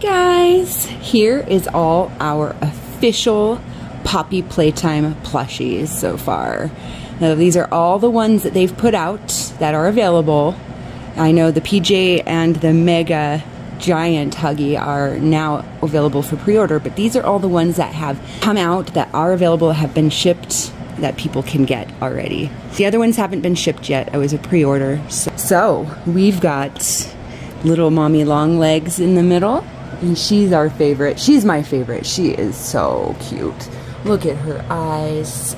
guys, here is all our official Poppy Playtime plushies so far. Now, these are all the ones that they've put out that are available. I know the PJ and the Mega Giant Huggy are now available for pre-order, but these are all the ones that have come out that are available, have been shipped, that people can get already. The other ones haven't been shipped yet. It was a pre-order. So, so we've got little mommy long legs in the middle, and she's our favorite. She's my favorite. She is so cute. Look at her eyes.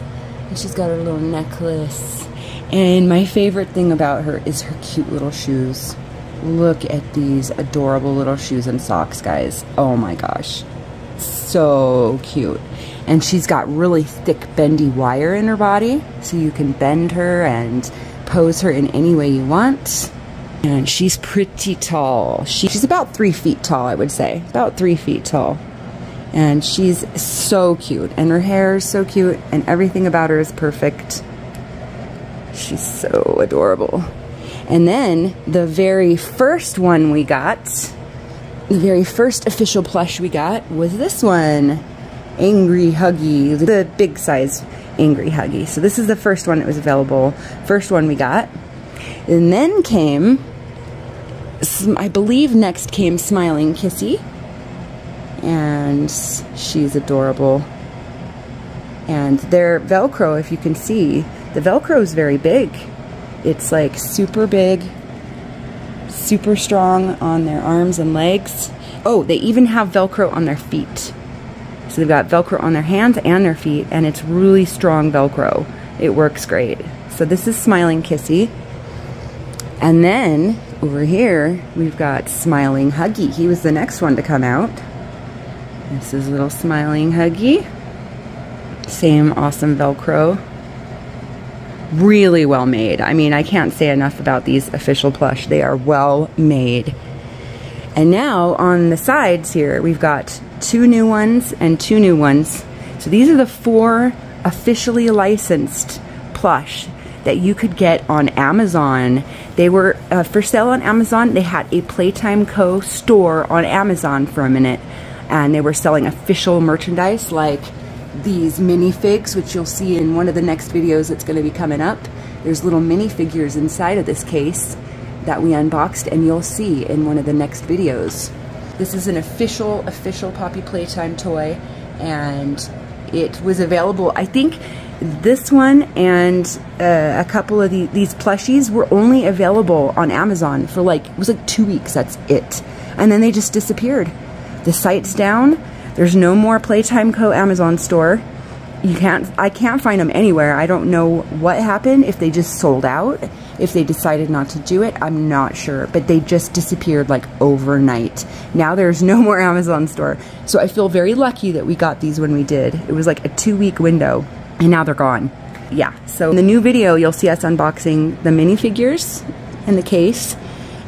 And she's got her little necklace. And my favorite thing about her is her cute little shoes. Look at these adorable little shoes and socks, guys. Oh my gosh. So cute. And she's got really thick bendy wire in her body, so you can bend her and pose her in any way you want. And she's pretty tall. She, she's about three feet tall, I would say. About three feet tall. And she's so cute. And her hair is so cute. And everything about her is perfect. She's so adorable. And then the very first one we got, the very first official plush we got was this one. Angry Huggy, the big size Angry Huggy. So this is the first one that was available. First one we got. And then came, I believe next came Smiling Kissy. And she's adorable. And their Velcro, if you can see, the Velcro is very big. It's like super big, super strong on their arms and legs. Oh, they even have Velcro on their feet. So they've got Velcro on their hands and their feet, and it's really strong Velcro. It works great. So this is Smiling Kissy. And then over here, we've got Smiling Huggy. He was the next one to come out. This is little Smiling Huggy. Same awesome Velcro. Really well made. I mean, I can't say enough about these official plush. They are well made. And now on the sides here, we've got two new ones and two new ones. So these are the four officially licensed plush that you could get on Amazon. They were uh, for sale on Amazon. They had a Playtime Co. store on Amazon for a minute, and they were selling official merchandise like these minifigs, which you'll see in one of the next videos that's going to be coming up. There's little minifigures inside of this case that we unboxed, and you'll see in one of the next videos. This is an official, official Poppy Playtime toy, and it was available, I think this one and uh, a couple of the, these plushies were only available on Amazon for like, it was like two weeks, that's it. And then they just disappeared. The site's down, there's no more Playtime Co. Amazon store. You can't, I can't find them anywhere. I don't know what happened, if they just sold out if they decided not to do it, I'm not sure. But they just disappeared like overnight. Now there's no more Amazon store. So I feel very lucky that we got these when we did. It was like a two week window and now they're gone. Yeah, so in the new video, you'll see us unboxing the minifigures in the case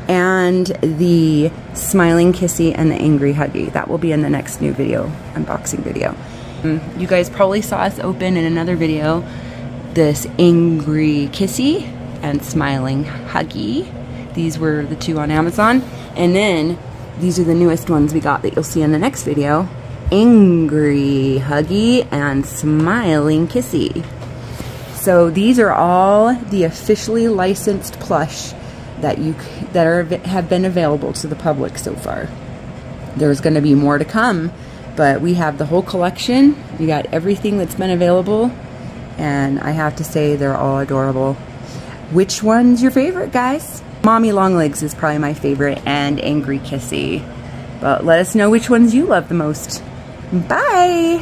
and the smiling kissy and the angry huggy. That will be in the next new video, unboxing video. Mm, you guys probably saw us open in another video this angry kissy and Smiling Huggy. These were the two on Amazon. And then these are the newest ones we got that you'll see in the next video. Angry Huggy and Smiling Kissy. So these are all the officially licensed plush that you that are have been available to the public so far. There's going to be more to come, but we have the whole collection. We got everything that's been available, and I have to say they're all adorable. Which one's your favorite, guys? Mommy Longlegs is probably my favorite, and Angry Kissy. But let us know which ones you love the most. Bye!